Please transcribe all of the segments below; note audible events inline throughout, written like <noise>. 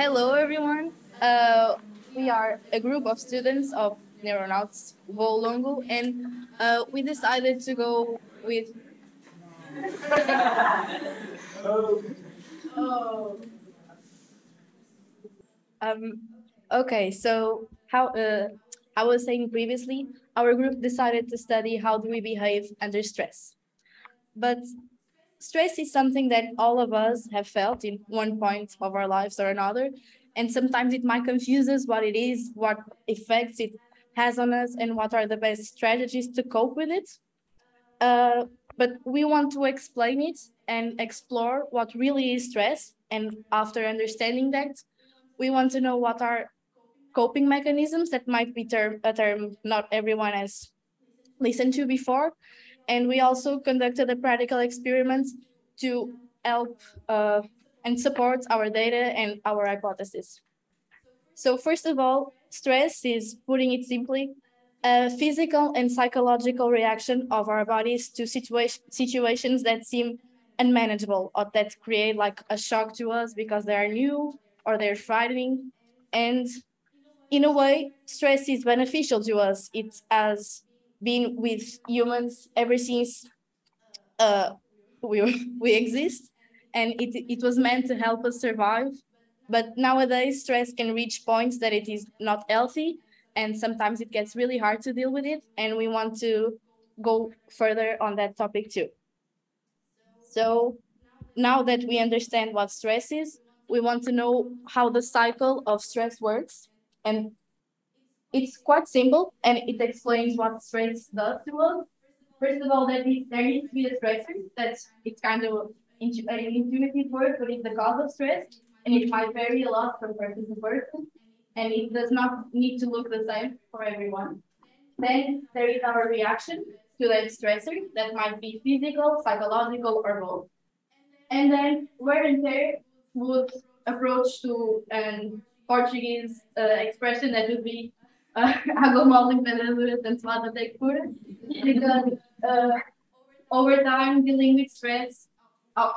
Hello, everyone. Uh, we are a group of students of Neuronautas Volongo, and uh, we decided to go with. <laughs> Um, okay, so how uh, I was saying previously, our group decided to study how do we behave under stress. But stress is something that all of us have felt in one point of our lives or another. And sometimes it might confuse us what it is, what effects it has on us, and what are the best strategies to cope with it. Uh, but we want to explain it and explore what really is stress. And after understanding that, we want to know what are coping mechanisms that might be term, a term not everyone has listened to before, and we also conducted a practical experiment to help uh, and support our data and our hypothesis. So first of all, stress is, putting it simply, a physical and psychological reaction of our bodies to situa situations that seem unmanageable or that create like a shock to us because they are new or they're frightening. And in a way, stress is beneficial to us. It has been with humans ever since uh, we, <laughs> we exist and it, it was meant to help us survive. But nowadays, stress can reach points that it is not healthy and sometimes it gets really hard to deal with it. And we want to go further on that topic too. So now that we understand what stress is, we want to know how the cycle of stress works and it's quite simple and it explains what stress does to us. First of all, that is, there needs to be a stressor. That's it's kind of an intuitive word, but it's the cause of stress, and it might vary a lot from person to person, and it does not need to look the same for everyone. Then there is our reaction to that stressor that might be physical, psychological, or both. And then wear and tear would approach to an Portuguese uh, expression that would be empreendedora, tanto lado até cura. Because uh, over time, dealing with stress, uh,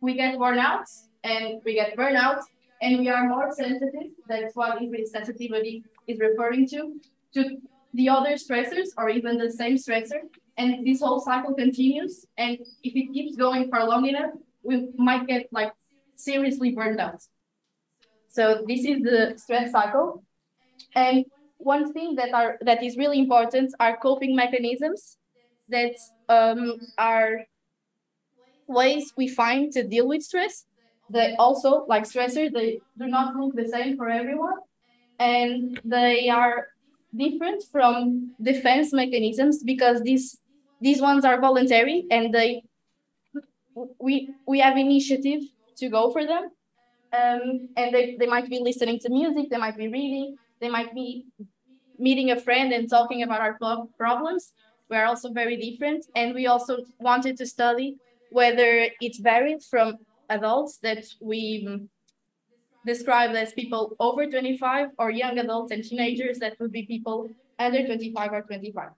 we get worn out and we get burnout and we are more sensitive. That's what increased sensitivity is referring to, to the other stressors or even the same stressor. And this whole cycle continues. And if it keeps going for long enough, we might get like seriously burned out. So this is the stress cycle. And one thing that are that is really important are coping mechanisms that um, are ways we find to deal with stress. They also, like stressors, they do not look the same for everyone. And they are different from defense mechanisms because these these ones are voluntary and they we we have initiative to go for them. Um, and they, they might be listening to music, they might be reading, they might be meeting a friend and talking about our problems. We're also very different. And we also wanted to study whether it varied from adults that we describe as people over 25 or young adults and teenagers that would be people under 25 or 25.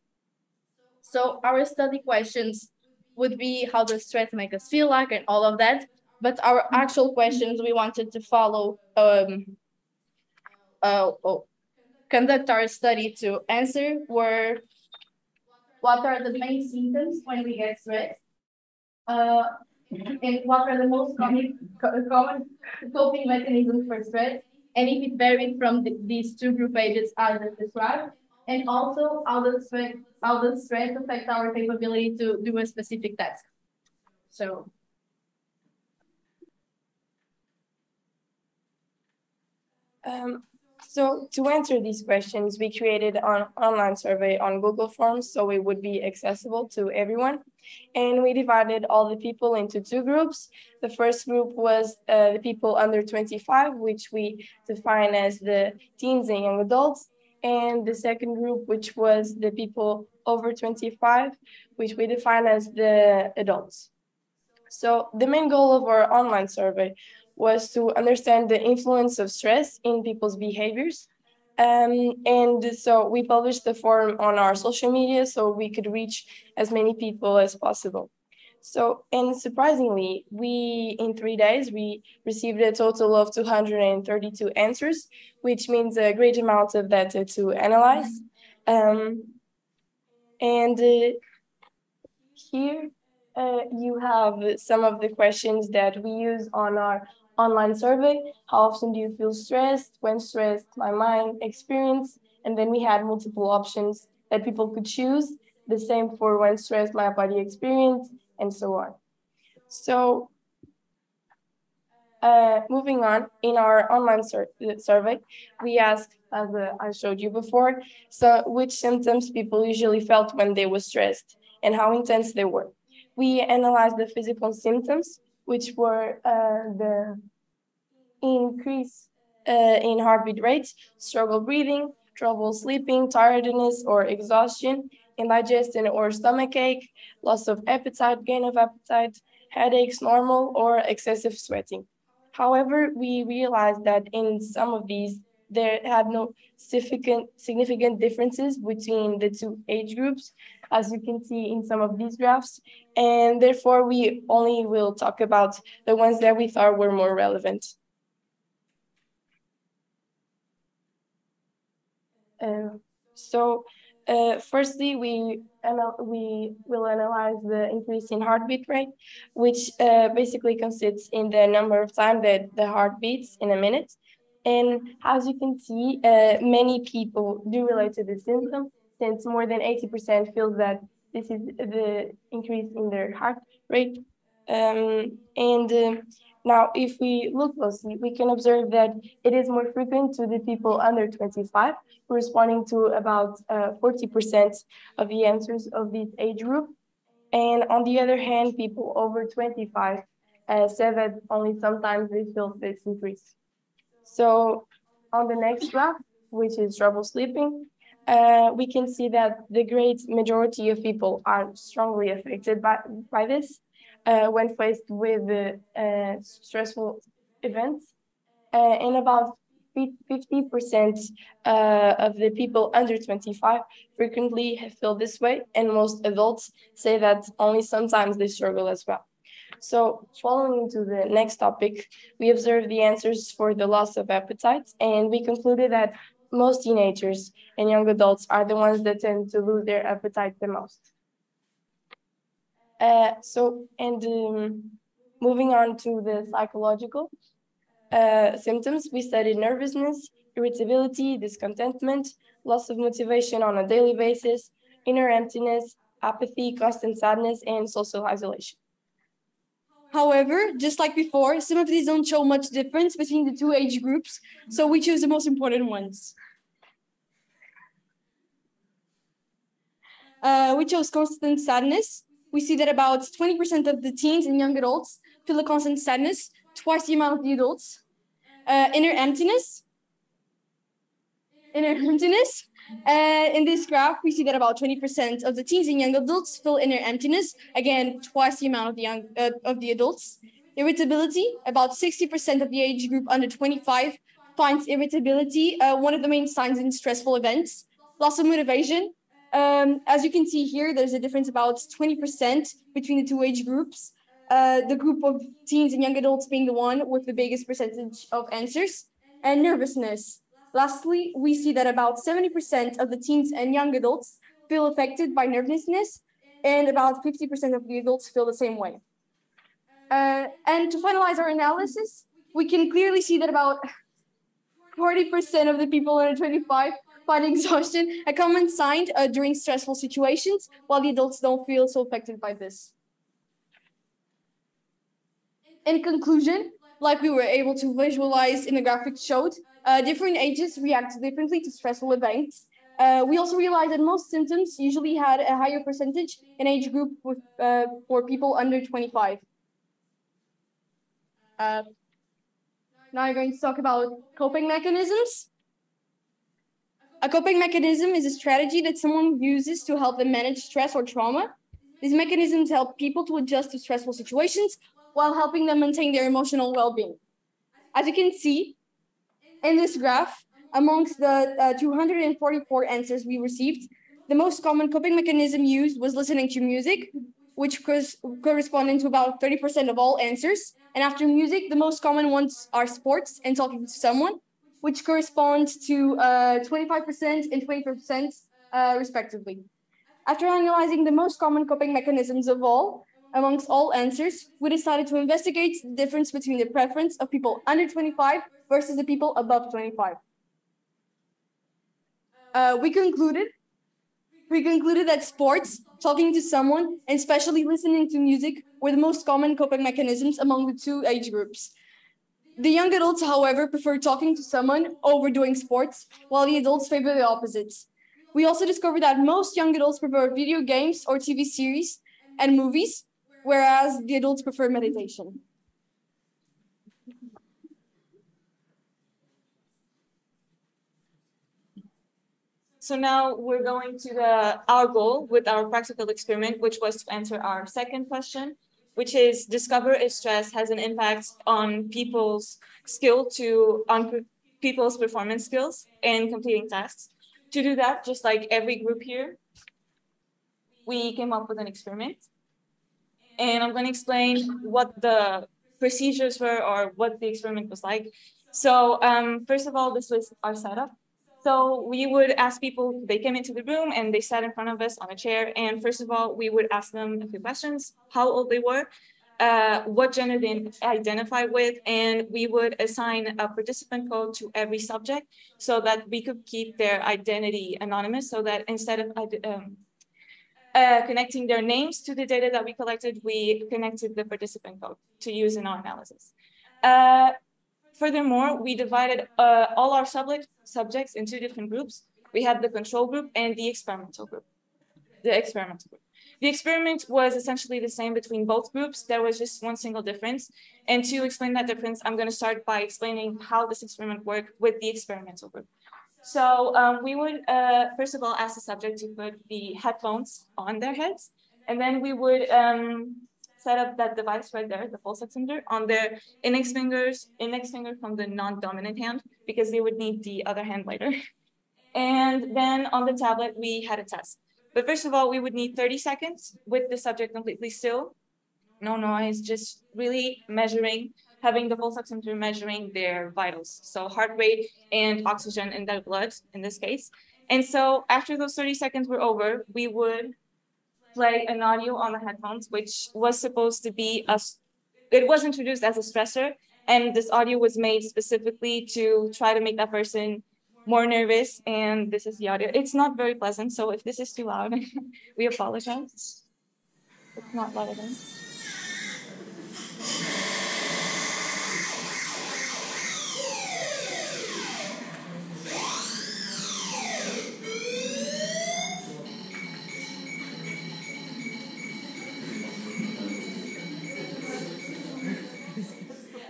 So our study questions would be how does stress make us feel like and all of that. But our actual questions we wanted to follow um, uh, oh, conduct our study to answer were what are the main symptoms when we get stressed? Uh, and what are the most common, common coping mechanisms for stress? And if it varied from the, these two group ages just described, and also how does stress, how does stress affect our capability to do a specific task? So. Um, so to answer these questions, we created an online survey on Google Forms so it would be accessible to everyone. And we divided all the people into two groups. The first group was uh, the people under 25, which we define as the teens and young adults. And the second group, which was the people over 25, which we define as the adults. So the main goal of our online survey was to understand the influence of stress in people's behaviors. Um, and so we published the form on our social media so we could reach as many people as possible. So, and surprisingly, we, in three days, we received a total of 232 answers, which means a great amount of data to analyze. Um, and uh, here uh, you have some of the questions that we use on our online survey. How often do you feel stressed? When stressed, my mind, experience. And then we had multiple options that people could choose. The same for when stressed, my body experience, and so on. So uh, moving on, in our online sur survey, we asked, as uh, I showed you before, so which symptoms people usually felt when they were stressed and how intense they were. We analyzed the physical symptoms, which were uh, the increase uh, in heartbeat rates, struggle breathing, trouble sleeping, tiredness or exhaustion, indigestion or stomach ache, loss of appetite, gain of appetite, headaches, normal or excessive sweating. However, we realized that in some of these, there had no significant, significant differences between the two age groups, as you can see in some of these graphs. And therefore, we only will talk about the ones that we thought were more relevant. Uh, so uh, firstly, we we will analyze the increase in heartbeat rate, which uh, basically consists in the number of times that the heart beats in a minute. And as you can see, uh, many people do relate to the symptom, since more than 80% feel that this is the increase in their heart rate. Um, and uh, now, if we look closely, we can observe that it is more frequent to the people under 25, corresponding to about 40% uh, of the answers of this age group. And on the other hand, people over 25 uh, that only sometimes they feel this increase. So on the next graph, which is trouble sleeping, uh, we can see that the great majority of people are strongly affected by, by this uh, when faced with uh, stressful events. Uh, and about 50% uh, of the people under 25 frequently feel this way, and most adults say that only sometimes they struggle as well. So following into the next topic, we observed the answers for the loss of appetite, and we concluded that most teenagers and young adults are the ones that tend to lose their appetite the most. Uh, so, and um, moving on to the psychological uh, symptoms, we studied nervousness, irritability, discontentment, loss of motivation on a daily basis, inner emptiness, apathy, constant sadness, and social isolation. However, just like before, some of these don't show much difference between the two age groups, so we choose the most important ones. Uh, we chose constant sadness, we see that about 20% of the teens and young adults feel a constant sadness, twice the amount of the adults. Uh, inner emptiness. Inner emptiness. Uh, in this graph, we see that about 20% of the teens and young adults feel inner emptiness. Again, twice the amount of the young uh, of the adults. Irritability, about 60% of the age group under 25 finds irritability uh, one of the main signs in stressful events. Loss of motivation, um, as you can see here, there's a difference about 20% between the two age groups. Uh, the group of teens and young adults being the one with the biggest percentage of answers, and nervousness. Lastly, we see that about 70% of the teens and young adults feel affected by nervousness, and about 50% of the adults feel the same way. Uh, and to finalize our analysis, we can clearly see that about 40% of the people under 25 find exhaustion a common sign uh, during stressful situations, while the adults don't feel so affected by this. In conclusion, like we were able to visualize in the graphic showed, uh, different ages react differently to stressful events. Uh, we also realized that most symptoms usually had a higher percentage in age group with, uh, for people under 25. Uh, now I'm going to talk about coping mechanisms. A coping mechanism is a strategy that someone uses to help them manage stress or trauma. These mechanisms help people to adjust to stressful situations while helping them maintain their emotional well-being. As you can see in this graph, amongst the uh, 244 answers we received, the most common coping mechanism used was listening to music, which corresponding to about 30% of all answers. And after music, the most common ones are sports and talking to someone, which corresponds to 25% uh, and 20% uh, respectively. After analyzing the most common coping mechanisms of all, amongst all answers, we decided to investigate the difference between the preference of people under 25 versus the people above 25. Uh, we concluded we concluded that sports, talking to someone, and especially listening to music were the most common coping mechanisms among the two age groups. The young adults, however, prefer talking to someone over doing sports, while the adults favor the opposites. We also discovered that most young adults prefer video games or TV series and movies, whereas the adults prefer meditation. So now we're going to the our goal with our practical experiment, which was to answer our second question, which is discover if stress has an impact on people's skill to on people's performance skills in completing tasks. To do that, just like every group here, we came up with an experiment. And I'm going to explain what the procedures were or what the experiment was like. So um, first of all, this was our setup. So we would ask people, they came into the room and they sat in front of us on a chair. And first of all, we would ask them a few questions, how old they were, uh, what gender they identify with, and we would assign a participant code to every subject so that we could keep their identity anonymous so that instead of um, uh, connecting their names to the data that we collected, we connected the participant code to use in our analysis. Uh, Furthermore, we divided uh, all our subject, subjects into different groups. We had the control group and the experimental group, the experimental group. The experiment was essentially the same between both groups. There was just one single difference. And to explain that difference, I'm going to start by explaining how this experiment worked with the experimental group. So um, we would, uh, first of all, ask the subject to put the headphones on their heads. And then we would um, set up that device right there, the pulse oximeter, on their index fingers, index finger from the non-dominant hand, because they would need the other hand later. And then on the tablet, we had a test. But first of all, we would need 30 seconds with the subject completely still, no noise, just really measuring, having the pulse oximeter measuring their vitals. So heart rate and oxygen in their blood in this case. And so after those 30 seconds were over, we would play an audio on the headphones, which was supposed to be a, it was introduced as a stressor. And this audio was made specifically to try to make that person more nervous. And this is the audio. It's not very pleasant. So if this is too loud, <laughs> we apologize. It's not loud enough.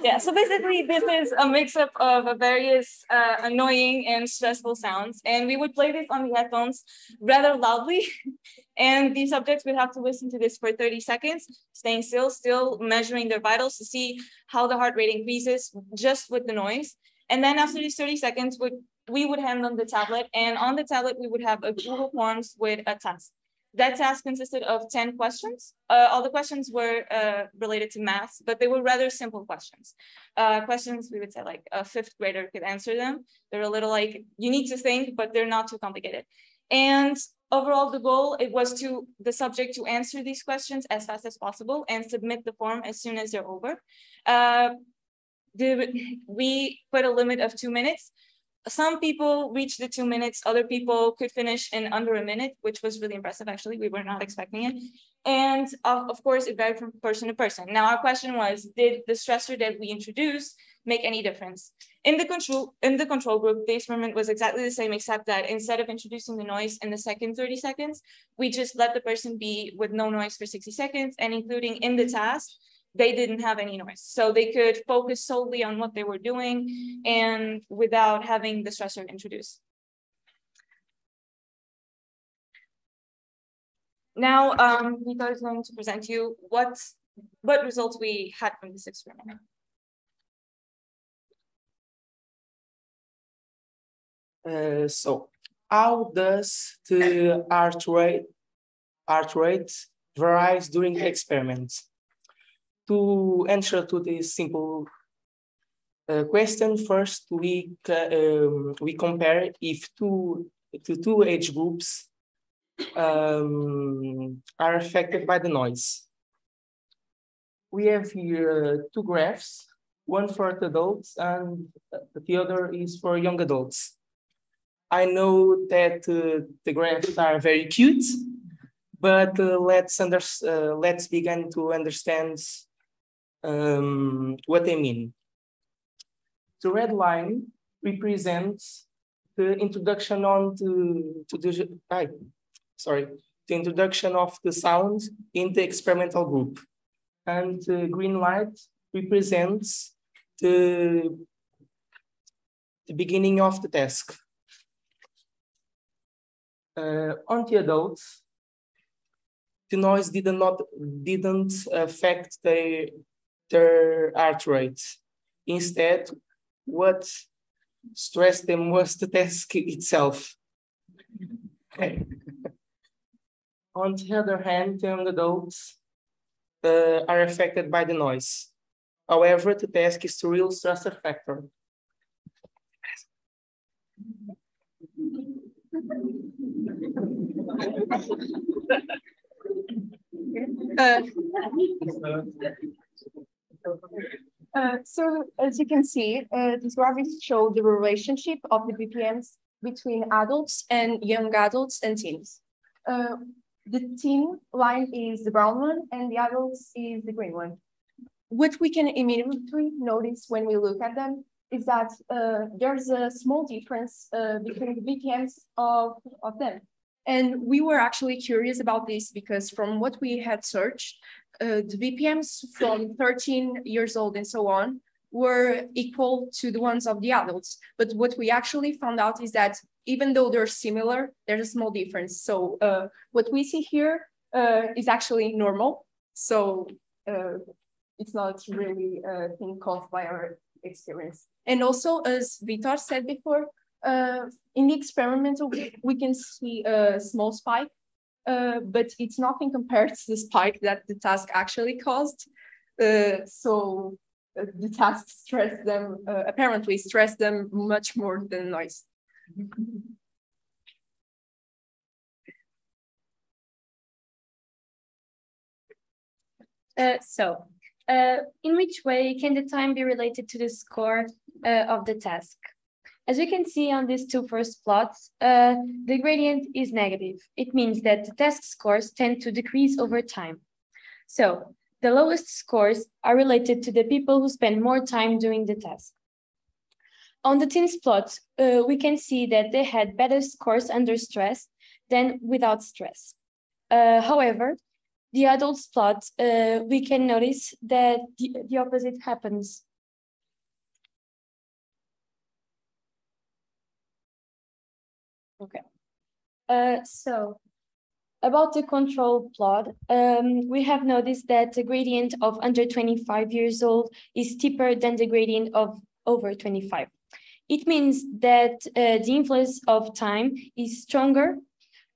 Yeah, so basically this is a mix-up of various uh, annoying and stressful sounds. And we would play this on the headphones rather loudly. <laughs> and the subjects would have to listen to this for 30 seconds, staying still, still measuring their vitals to see how the heart rate increases just with the noise. And then after these 30 seconds, would we would hand them the tablet. And on the tablet, we would have a Google Forms with a test. That task consisted of 10 questions. Uh, all the questions were uh, related to math, but they were rather simple questions. Uh, questions we would say like a fifth grader could answer them. They're a little like, you need to think, but they're not too complicated. And overall, the goal, it was to the subject to answer these questions as fast as possible and submit the form as soon as they're over. Uh, the, we put a limit of two minutes some people reached the two minutes, other people could finish in under a minute, which was really impressive, actually. We were not expecting it. And uh, of course, it varied from person to person. Now, our question was, did the stressor that we introduced make any difference? In the control in the control group, the experiment was exactly the same, except that instead of introducing the noise in the second 30 seconds, we just let the person be with no noise for 60 seconds and including in the task, they didn't have any noise. So they could focus solely on what they were doing and without having the stressor introduced. Now, um, is going to present you what, what results we had from this experiment. Uh, so how does the heart rate, heart rate varies during the experiment. To answer to this simple uh, question, first we um, we compare if two two age groups um, are affected by the noise. We have here two graphs, one for adults and the other is for young adults. I know that uh, the graphs are very cute, but uh, let's under, uh, let's begin to understand um, what I mean. The red line represents the introduction on to, to the, sorry, the introduction of the sound in the experimental group. And the green light represents the, the beginning of the task. Uh, on the adults, the noise did not didn't affect their their rate. Instead, what stressed them was the task itself. <laughs> On the other hand, young adults uh, are affected by the noise. However, the task is the real stressor factor. <laughs> Uh, uh, so as you can see, uh, these graphics show the relationship of the BPMs between adults and young adults and teens. Uh, the teen line is the brown one and the adults is the green one. What we can immediately notice when we look at them is that uh, there's a small difference uh, between the BPMs of, of them. And we were actually curious about this because from what we had searched, uh, the BPMs from 13 years old and so on were equal to the ones of the adults. But what we actually found out is that even though they're similar, there's a small difference. So uh, what we see here uh, is actually normal. So uh, it's not really a thing caused by our experience. And also, as Vitor said before, uh, in the experimental, we can see a small spike, uh, but it's nothing compared to the spike that the task actually caused. Uh, so uh, the task stressed them, uh, apparently stressed them much more than noise. Uh, so, in which way can the time be related to the score of the task? As you can see on these two first plots, uh, the gradient is negative. It means that the test scores tend to decrease over time. So, the lowest scores are related to the people who spend more time doing the task. On the teens plot, uh, we can see that they had better scores under stress than without stress. Uh, however, the adults plot, uh, we can notice that the, the opposite happens. Okay. Uh, so about the control plot, um, we have noticed that the gradient of under 25 years old is steeper than the gradient of over 25. It means that uh, the influence of time is stronger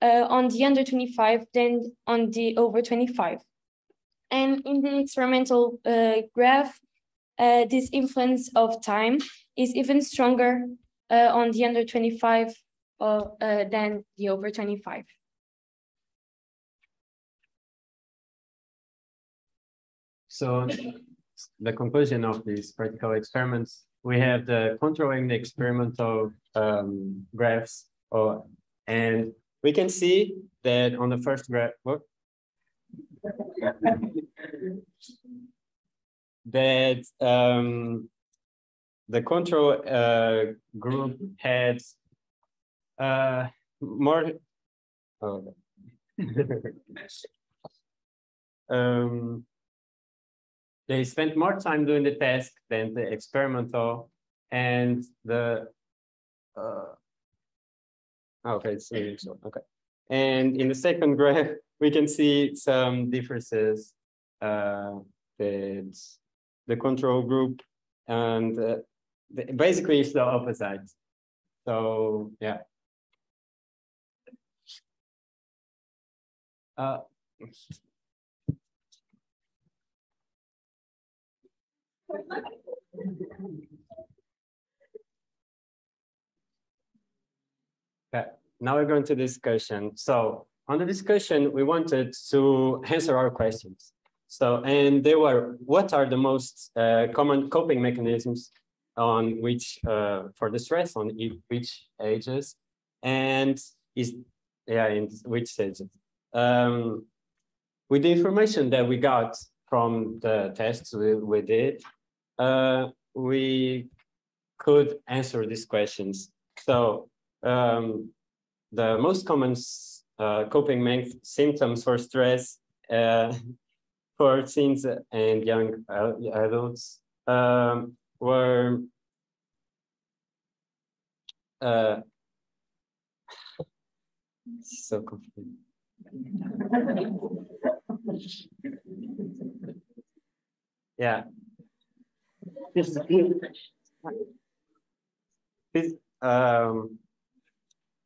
uh, on the under 25 than on the over 25. And in the experimental uh, graph, uh, this influence of time is even stronger uh, on the under 25 uh, than the over 25. So the conclusion of these practical experiments, we have the controlling the experimental um, graphs, or, and we can see that on the first graph, that um, the control uh, group had uh, more. Oh. <laughs> um, they spent more time doing the task than the experimental and the uh, okay it's so okay and in the second graph <laughs> we can see some differences uh that the control group and uh, the, basically it's the opposite so yeah Uh, okay, now we're going to discussion. So on the discussion, we wanted to answer our questions. So, and they were, what are the most uh, common coping mechanisms on which, uh, for the stress on which ages? And is, yeah, in which stages? Um, with the information that we got from the tests we, we did, uh, we could answer these questions. So um, the most common uh, coping symptoms for stress uh, <laughs> for teens and young adults um, were uh, <laughs> so confusing. Yeah. This, this, um,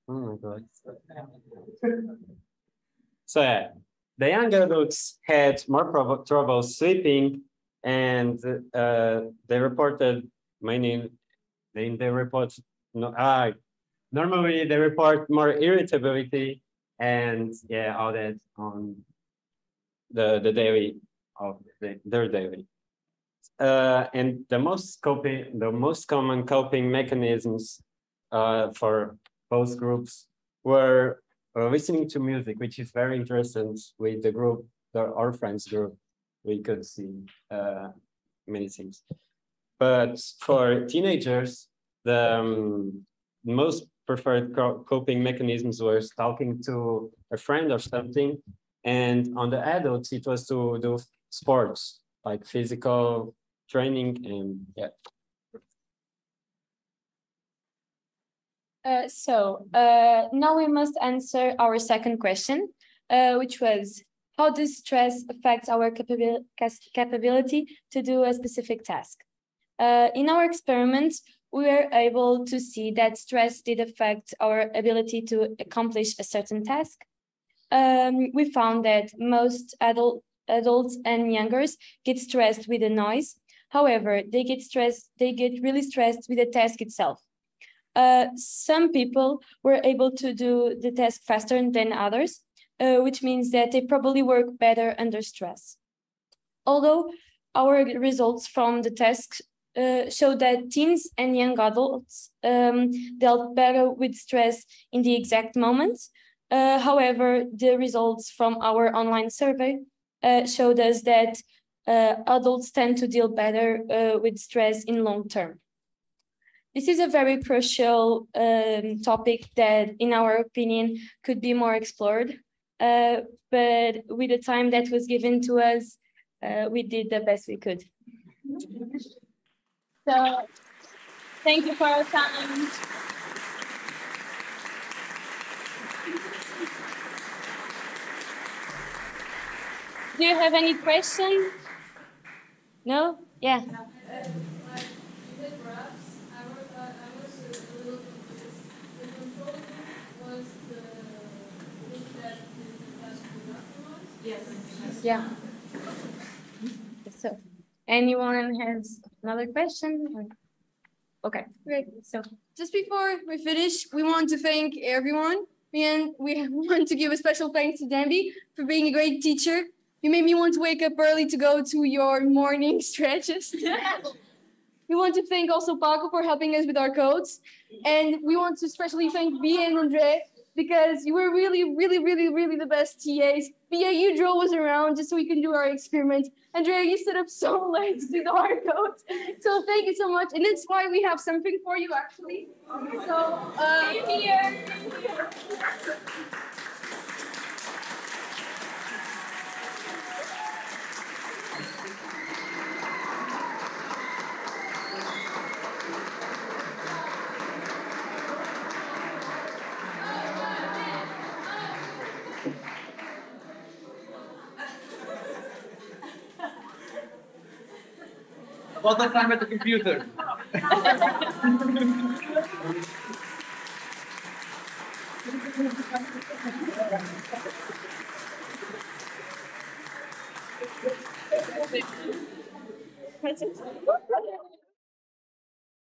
oh my God. So yeah, the young adults had more trouble sleeping and uh, they reported many, in the report, no, ah, normally they report more irritability and yeah, all that on the, the daily of the, their daily. Uh, and the most coping, the most common coping mechanisms uh, for both groups were uh, listening to music, which is very interesting with the group, the, our friends group. We could see uh, many things. But for teenagers, the um, most preferred co- coping mechanisms were talking to a friend or something. And on the adults, it was to do sports, like physical training and yeah. Uh, so uh, now we must answer our second question, uh, which was how does stress affect our capabil capability to do a specific task? Uh, in our experiments, we were able to see that stress did affect our ability to accomplish a certain task. Um, we found that most adult, adults and youngers get stressed with the noise. However, they get stressed, they get really stressed with the task itself. Uh, some people were able to do the task faster than others, uh, which means that they probably work better under stress. Although our results from the tasks uh, show that teens and young adults um, dealt better with stress in the exact moment. Uh, however, the results from our online survey uh, showed us that uh, adults tend to deal better uh, with stress in long term. This is a very crucial um, topic that, in our opinion, could be more explored. But with the time that was given to us, we did the best we could. So, thank you for your time. Do you have any questions? No? Yeah. Yeah. So, anyone has another question? Okay, great. So, Just before we finish, we want to thank everyone. And we <laughs> want to give a special thanks to Danbee for being a great teacher. You made me want to wake up early to go to your morning <laughs> stretches. <laughs> we want to thank also Paco for helping us with our codes. And we want to especially thank Bia and Andre because you were really, really, really, really the best TAs. Bia, you drove us around just so we can do our experiment. Andrea, you set up so late to do the hard codes. So thank you so much. And that's why we have something for you actually. So uh, here. About the time at the computer. <laughs>